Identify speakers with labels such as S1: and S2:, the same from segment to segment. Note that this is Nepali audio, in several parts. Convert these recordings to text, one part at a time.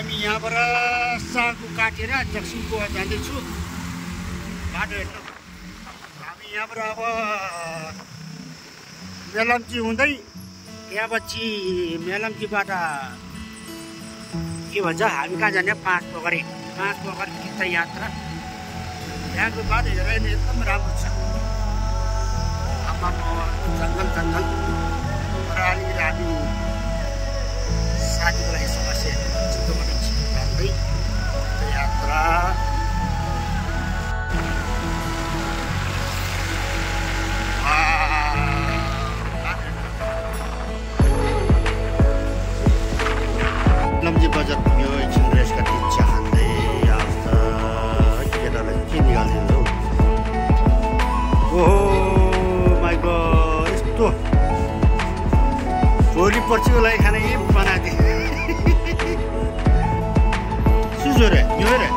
S1: हामी यहाँबाट सागु काटेर जक्सिङको जाँदैछु। बाटो हेर्नु। हामी यहाँबाट अब मेलम्ची हुँदै त्यहाँपछि मेलम्चीबाट के भन्छ हामी कहाँ जाने? पाँच पोखरी पाँच पोखरी तीर्थ यात्रा त्यहाँको बाटो हेरेर एकदम राम्रो छ। आमामा जङ्गल जङ्गल। र अलिकति हामी साथीको लागि यात्रा लम्जी बजार पुग्यो एकछिन गर्ने इच्छा खाँदै आज त केटालाई के निकालिदिनु हौ ओहो माइ गड यस्तो। भोलि पर्सिको लागि खाना यही बनाइदिए सिजो रे यो रे।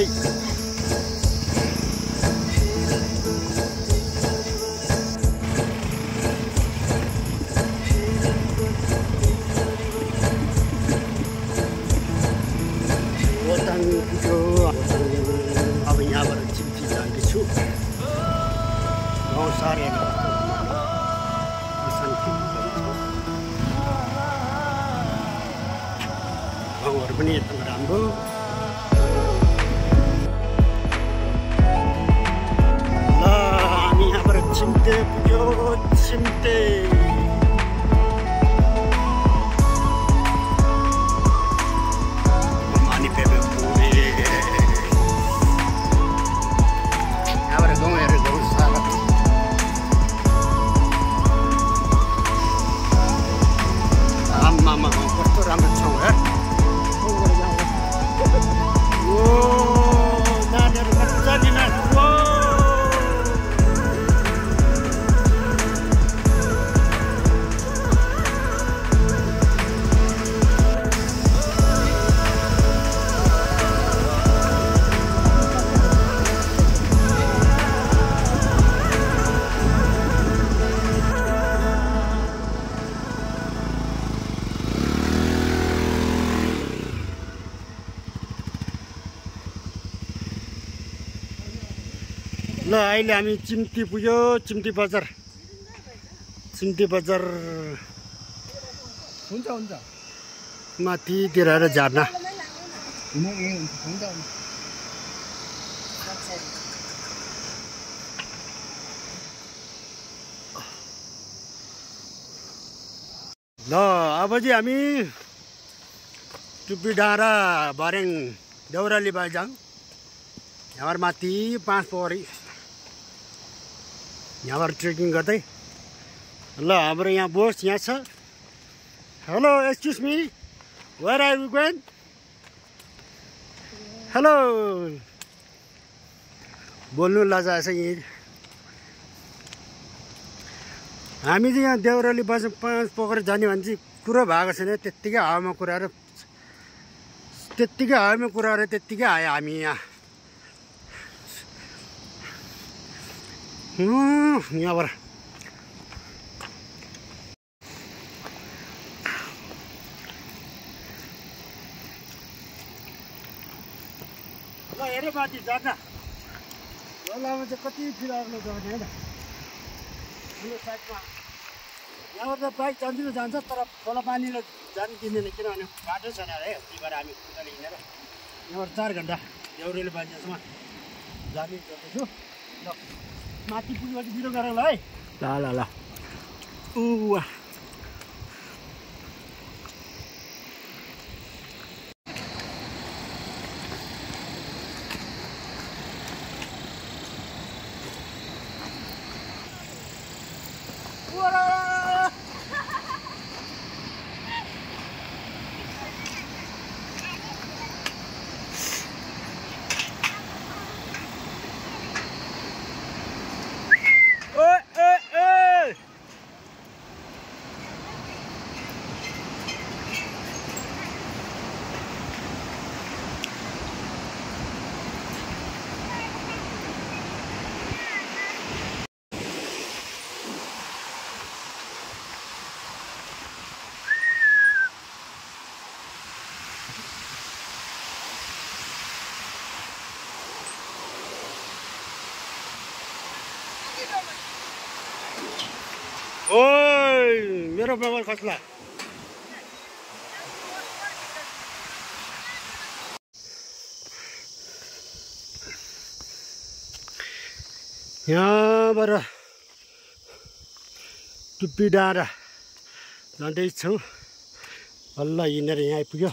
S1: Peace. अहिले हामी चिम्टी पुग्यो चिम्टी बजार। चिम्टी बजार
S2: हुन्छ हुन्छ।
S1: माथितिर आएर झर्ना ल अब चाहिँ हामी टुप्पी डाँडा भर्याङ देउराली बाइजाङ। यहाँबाट माथि पाँच पोखरी यहाँबाट ट्रेकिङ गर्दै। ल हाम्रो यहाँ बोस यहाँ छ। Hello excuse me where you going hello बोल्नु लजाएछ यहीँ। हामी चाहिँ यहाँ देउराली बस पाँच पोखरी जाने भने चाहिँ कुरो भएको छैन। त्यत्तिकै हावामा कुराएर त्यत्तिकै हावामा कुराएर त्यत्तिकै आयो हामी यहाँ। यहाँबाट ल हेऱ्यो माथि जाँदा ल लामा चाहिँ कति फिल जाने होइन साइडमा यहाँबाट बाइक जान्दिनँ जान्छ तर खोला पानीले जानु दिँदैन किनभने बाटो छैन है त्यहीबाट हामी हिँडेर यहाँबाट चार घन्टा देउरेली बाँझेसम्म जाने गर्दैछु ल माथि पुगेपछि भिडियो गरेर ल है। ल ल ल। ऊ मोबाइल खस्ला यहाँबाट टुप्पी डाँडा जाँदैछौँ बल्ल हिँडेर यहाँ आइपुग्यो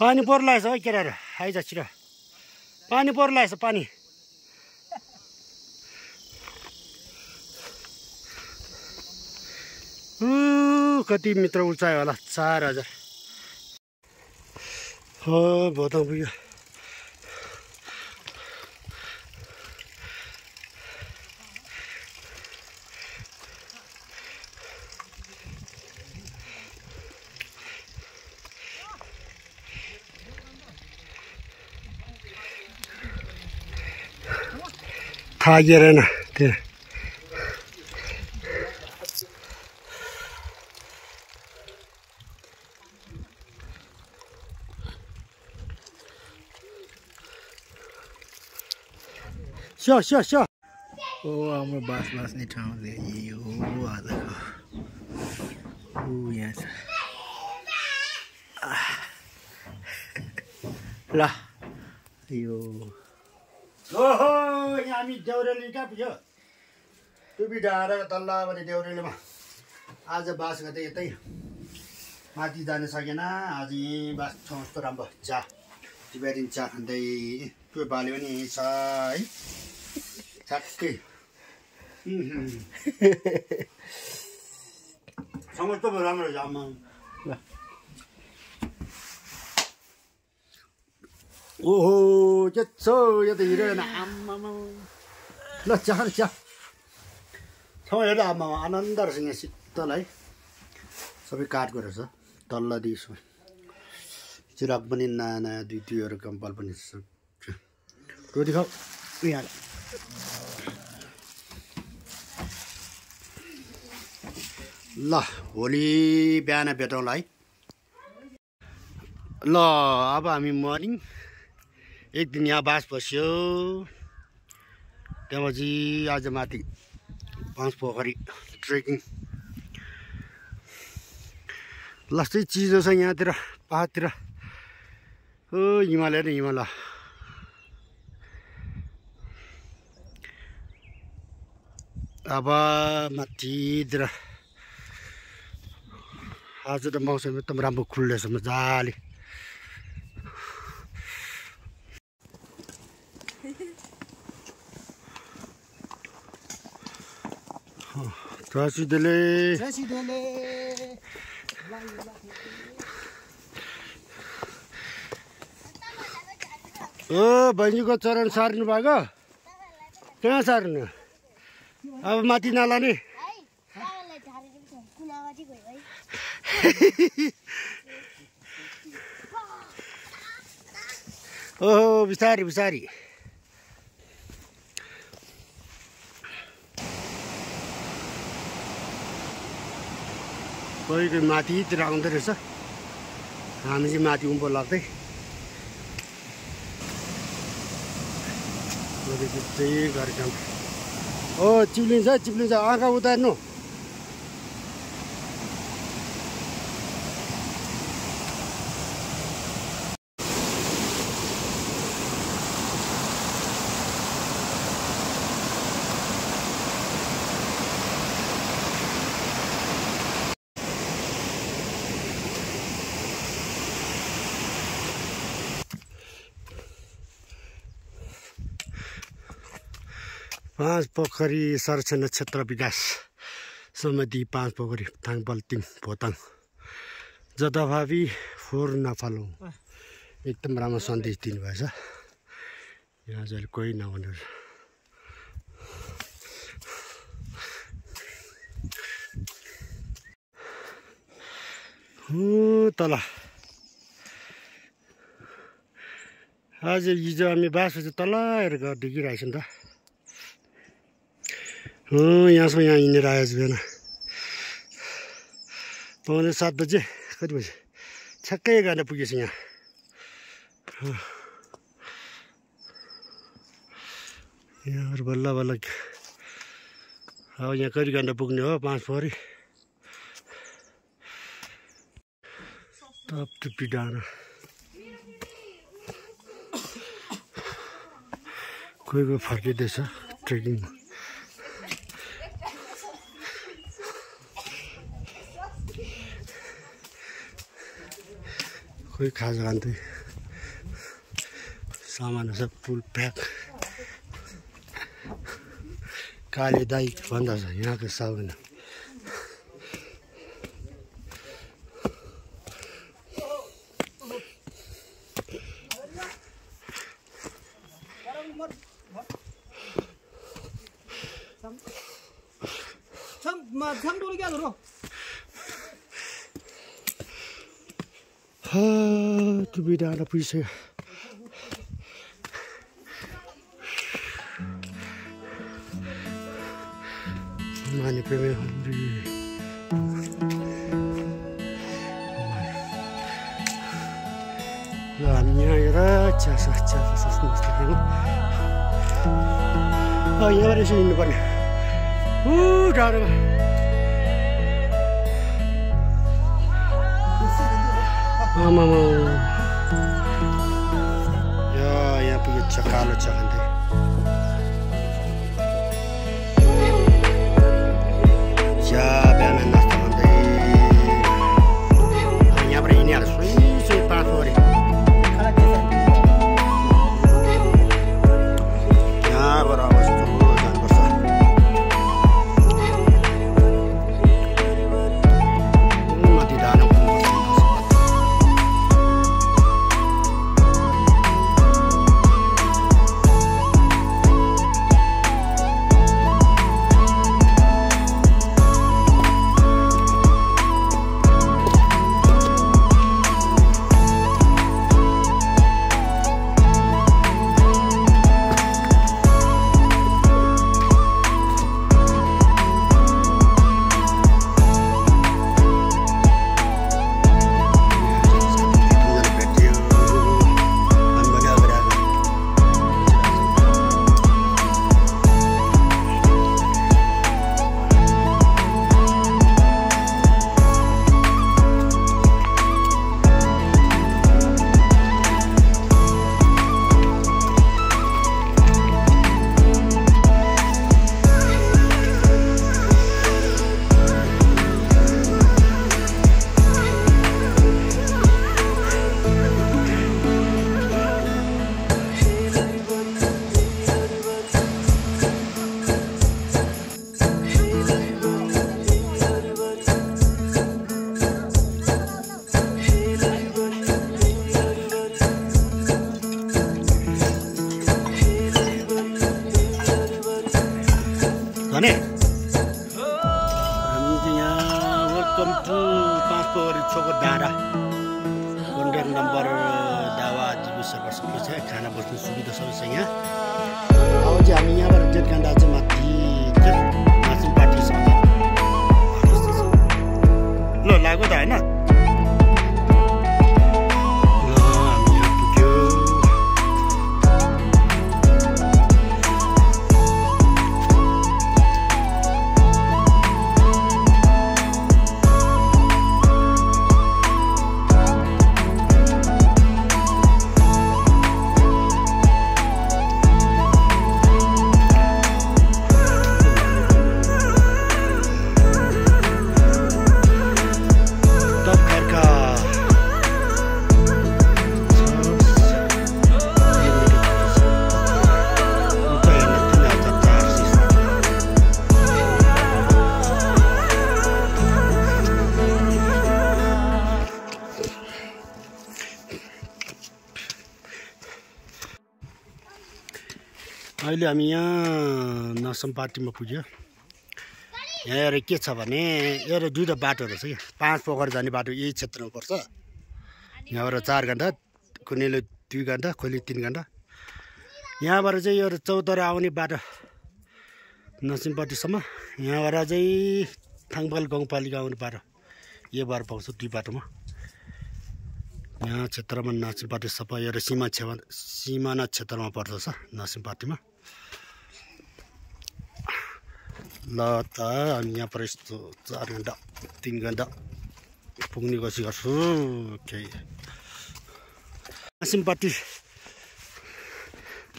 S1: पानी पर्ला है केटाहरू आइज छिटो पानी पर्ला पानी। कति मित्र उचाइ होला चार हजार। हो भोताङ पुग्यो थाहा गेरेन त्यो स्यो स्यो स्यो
S2: ओ हाम्रो बास बाँच्ने ठाउँ चाहिँ यो हो आजको ऊ यहाँ छ। ल यो
S1: ओहो यहाँ हामी देउरेली कहाँ पुग्यो? टुपी डाँडा तल्लाबाट देउरेलीमा। आज बास गर्दै यतै। माथि जान सकेन। आज यहीँ बास ठाउँ कस्तो राम्रो चिया टिबेटिन चिया खाँदै। त्यो बाली पनि छ है। ठ्याक्कै। सँगै त राम्रो छ आम्मा ओहो के छ यो त हिँडेन आम्मामा ल चिया चिया ठाउँ हेर आम्मामा आनन्द रहेछ यहाँ शीतल है सबै काठको रहेछ तल्लादेखि चिराग पनि नयाँ नयाँ दुई दुईवटा कम्पाल पनि छ रोटी खाऊ यहाँ ल भोलि बिहान भेटौँला है ल अब हामी मर्निङ एक दिन यहाँ बास बस्यो। त्यहाँपछि आज माथि पाँच पोखरी ट्रेकिङ। लस्तै चिजो छ यहाँतिर पाहाडतिर। ओ हिमालय र हिमालय। अब माथितिर आज त मौसम एकदम राम्रो खुल्दैछ मजाले रसिदले ओ बहिनीको चरण सार्नु भएको? कहाँ सार्नु? अब माथि नलाने। ओहो बिस्तारी बिस्तारी। कोही माथितिर आउँदो रहेछ हामी चाहिँ माथि उँभो लाग्दै चाहिँ हो चिप्लिन्छ चिप्लिन्छ आँखा उतार्नु पाँच पोखरी संरक्षण क्षेत्र विकास। समिति पाँच पोखरी थाङ बल्तिङ भोताङ। जताभावी फोहोर नफालौँ। एकदम राम्रो सन्देश दिनुभएछ। यहाँ चाहिँ कोही नहुने तल। आज हिजो हामी बासो चाहिँ तल हेरेर घर देखिरहेको छ नि त। यहाँसम्म यहाँ हिँडेर आएछ बिहान। पाउने सात बजे कति बजे? छ्याक्कै एघार पुगेछ यहाँ। यहाँहरू बल्ल बल्ल अब यहाँ कति घन्टा पुग्ने हो? पाँच पोखरी टप टुप्पी डाँडा। कोही कोही फर्किँदैछ ट्रेकिङमा। कोही खाजा खान्दै सामानहरू सब फुल प्याक। काले दाई भन्दा छ यहाँको साबुन टुपी डाँडा पुगिसक्यो माने प्रेमी हम्री ल हामी यहाँ आएर चिया सा चिया सा मस्त खानु यहाँबाट यसो हिँड्नुपर्ने ऊ डाँडोमा आमामा या पुगेछ कालो हामी यहाँ नसम पार्टीमा पुग्यो यहाँ हेर के छ भने एउटा दुईवटा बाटो रहेछ कि पाँच पोखर जाने बाटो यही क्षेत्रमा पर्छ। यहाँबाट चार घन्टा कुनैले दुई घन्टा कहिले तिन घन्टा। यहाँबाट चाहिँ यो चौतारा आउने बाटो नसिमपट्टिसम्म यहाँबाट चाहिँ थाङपाल गाउँपालिका आउने बाटो। यो बार पाउँछ दुई बाटोमा। यहाँ क्षेत्रमा नसिमपाटी सबै एउटा सीमा छेवा सिमाना क्षेत्रमा पर्दछ नसिमपाटीमा ल त हामी यहाँ पर यस्तो चार घन्टा तिन घन्टा पुग्ने कोसिस गर्छु। केही नसिमपाटी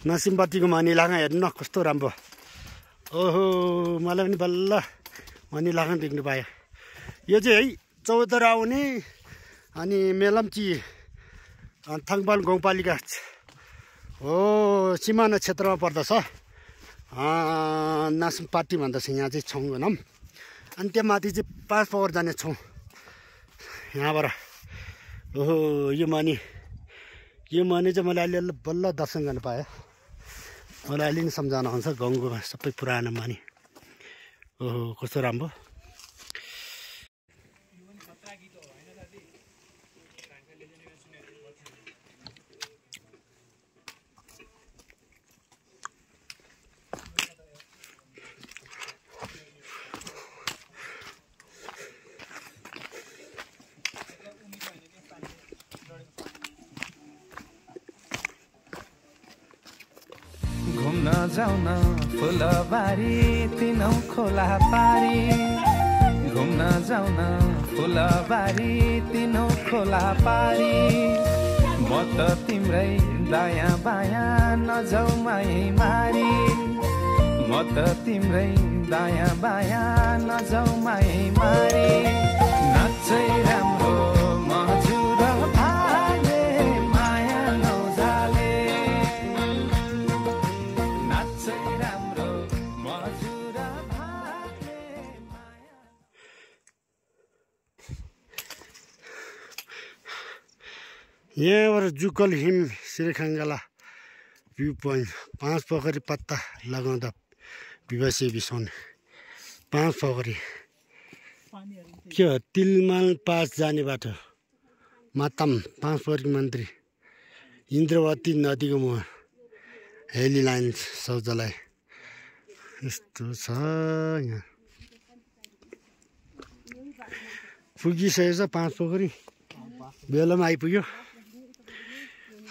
S1: नसिमपाटीको मनिलागा हेर्नु न कस्तो राम्रो। ओहो मलाई पनि बल्ल मनिलागा देख्नु पाएँ यो चाहिँ है चौधरा आउने अनि मेलम्ची थाङपाल गाउँपालिका हो सिमाना क्षेत्रमा पर्दछ। नासिम पार्टी भन्दछ यहाँ चाहिँ छौँ भनौँ। अनि त्यहाँ माथि चाहिँ पाँच पावर जाने छौँ। यहाँबाट। ओहो यो मनी यो मनी चाहिँ मैले अहिले बल्ल दर्शन गर्न पाएँ मलाई अहिले नि सम्झना आउँछ गाउँको सबै पुरानो मानी। ओहो कस्तो राम्रो
S3: घुम्न जाउन फुलबारी तिनौ खोला पारी घुम्न जाउन फुलबारी तिनौ खोला पारी म त तिम्रै दायाँ बायाँ नजाउ माई मारी। म त तिम्रै दायाँ बायाँ नजाउ माई मारी। नाचै राम्रो।
S1: यहाँबाट जुकल हिम श्रीखाङ्गाला भ्यू पोइन्ट। पाँच पोखरी पत्ता लगाउँदा विवासी बिसाउने पाँच पोखरी के हो? तिलमाल पास जाने बाटो। माताम पाँच पोखरी मन्त्री। इन्द्रवती नदीको मुहान हेली लाइन शौचालय। यस्तो छ यहाँ। पुगिसकेको छ पाँच पोखरी बेलामा आइपुग्यो।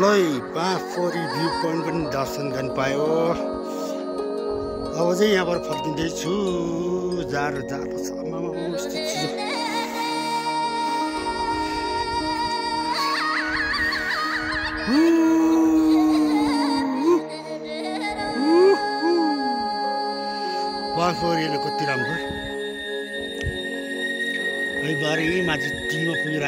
S1: लै पाँचपोरी भ्यू पोइन्ट पनि दर्शन गर्न पायो। अब चाहिँ यहाँबाट फर्किँदैछु। जाडो जाडो छ। पाँचपोरीले कति राम्रो। है बारे माथि टिममा पुगेर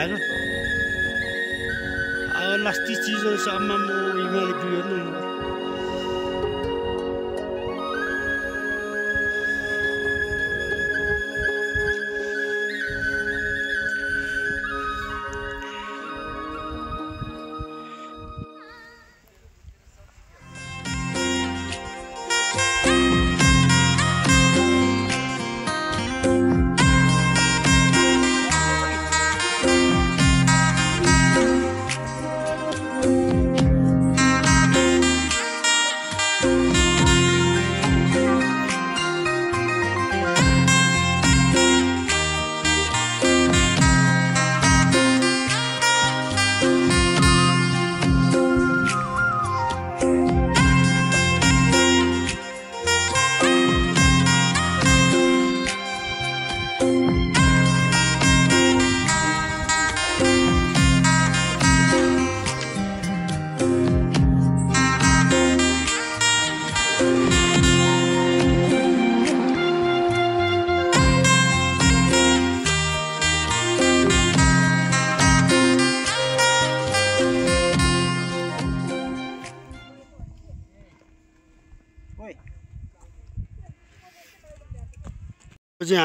S1: आएको अब लास्टी चिजहरू छ आम्मा म हिमाली भ्यू हेर्नु चाहिँ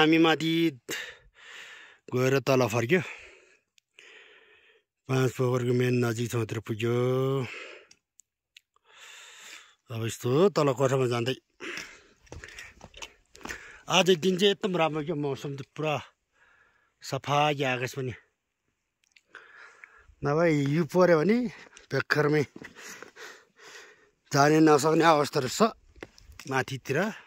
S1: हामी माथि गएर तल फर्क्यो पाँच पोखरको मेन नजिक मात्र पुग्यो अब यस्तो तल कोठामा जाँदै आज दिन चाहिँ एकदम राम्रो क्या मौसम चाहिँ पुरा सफा क्या आकाश पनि नभए हिउँ पऱ्यो भने बेखरमै जाने नसक्ने अवस्था रहेछ माथितिर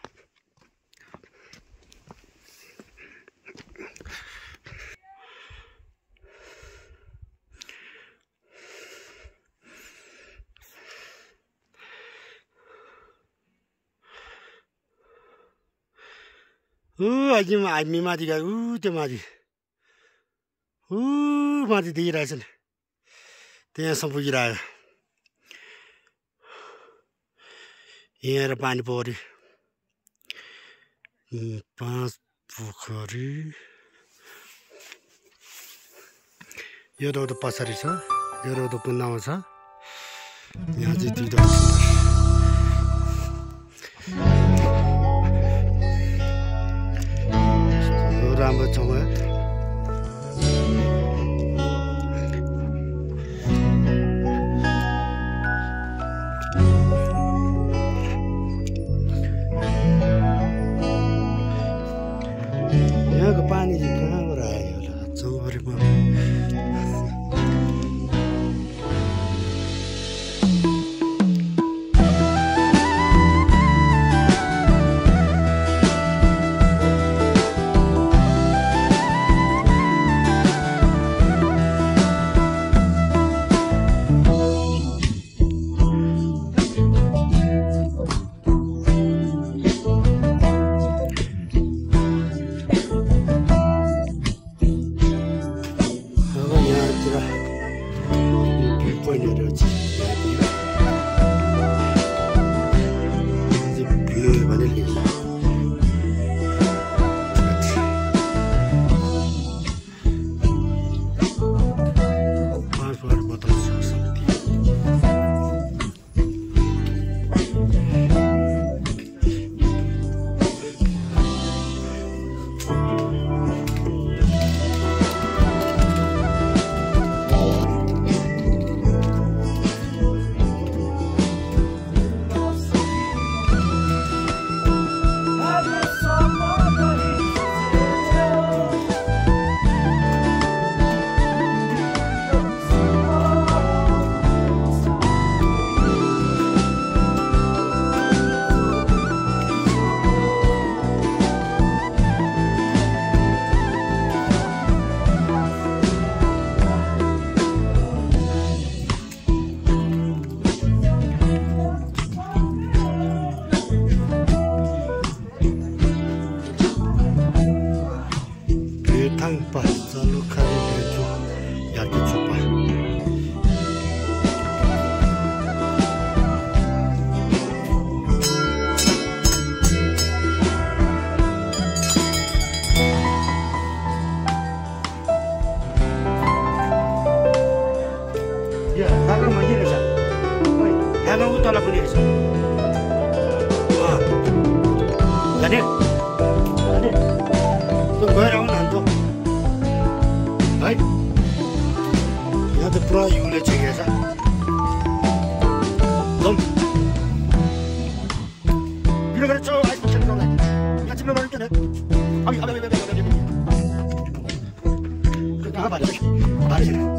S1: ऊ अघि हामी माथि गयो। ऊ त्यो माथि। ऊ माथि देखिरहेछ नि त्यहाँसम्म पुगिरहेको यहाँ पानी पऱ्यो। पाँच पोखरी। यो रोड पछाडि छ। यो रोड कुन्दामा छ। यहाँ चाहिँ कस्तो राम्रो ठाउँ है 탕파 자루카리 베조 야기 초파
S4: 야 나가 먼저 해라 야가
S1: 우따라
S4: 보내라
S1: 그래 저기에서.
S4: 넌 이래 그랬죠? 아이스 먹자는 놀라 야 집에 말을 깨네? 아미 아미 아미 아미
S1: 아미 아미 아미 아미 아미 아미 아미 아미 아미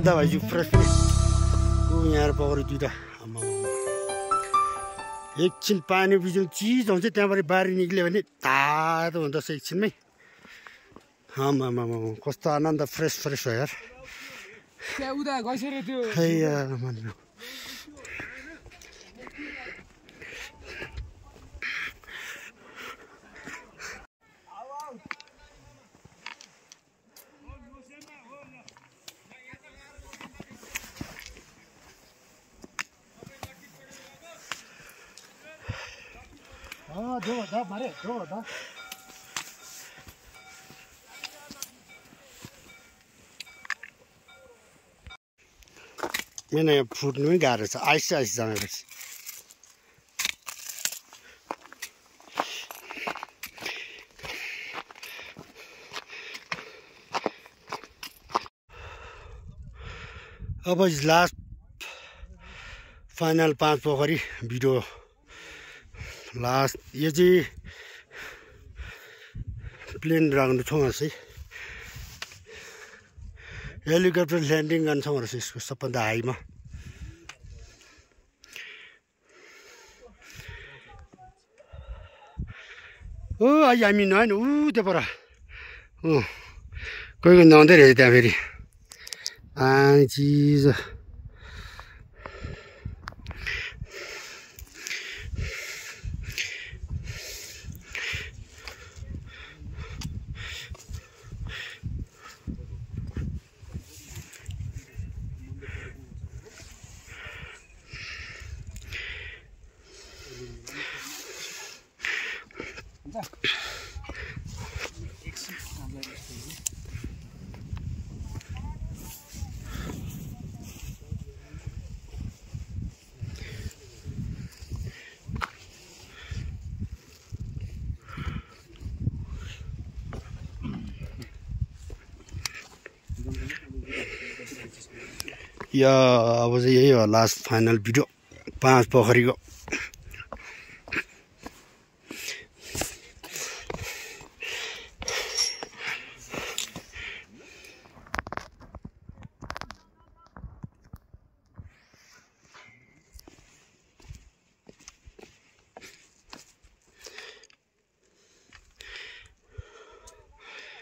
S1: आनन्द भइसक्यो फ्रेस फ्रेस ऊ यहाँ दुइटा आम्मा एकछिन पानी बिजुङ चिज आउँछ त्यहाँबाट बाहिर निक्ल्यो भने तातो हुँदो रहेछ एकछिनमै आमामा कस्तो आनन्द फ्रेस फ्रेस हो यार
S4: हाँ
S1: यहाँ यहाँ फुट्नु पनि गाह्रो छ आइस आइस जमेपछि अब लास्ट फाइनल पाँच पोखरी भिडियो लास्ट यो चाहिँ प्लेन छौँ चाहिँ हेलिकप्टर ल्यान्डिङ गर्ने ठाउँहरू यसको सबभन्दा हाईमा। ओ अहिले हामी नुहाएन ऊ त्यो पर। कोही कोही नुहाउँदै रहेछ त्यहाँ फेरि। पानी या अब चाहिँ यही हो लास्ट फाइनल भिडियो पाँच पोखरीको।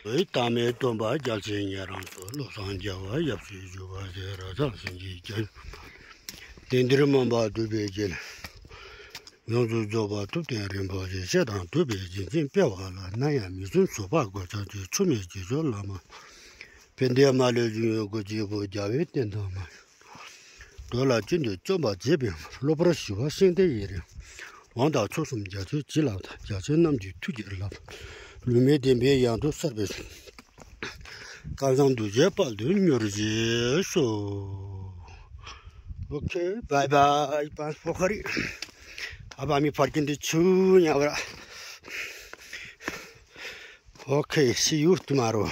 S1: wē tāmē tōmbā jālsī ngā rāngsō lōsāng jāwā yabsī yūgā sē rāsāng sīngjī jāl tēndirī māmbā tūbē jēl yōngzū zōbā tūp tēn rīmbā jē shē tāng tūbē jīn jīn pē wā lā nā yā mī sūn sōpā gō chā jī chū mē jī zō lā mā pēndē mā lē jū yō gō jī bō jāwē tēn tā mā dō lā jīn jō chōmbā jē bē lō pā rā shī wā sēng tē yē rī wāng tā chō sūm jā chō jī lā tā jā chō nām jī tū jī rī lā lume denbe yandu sarbe kaldan duje paldu nyorje so okay bye bye pas pokhari aba mi parkin de chu nyawra okay see you tomorrow.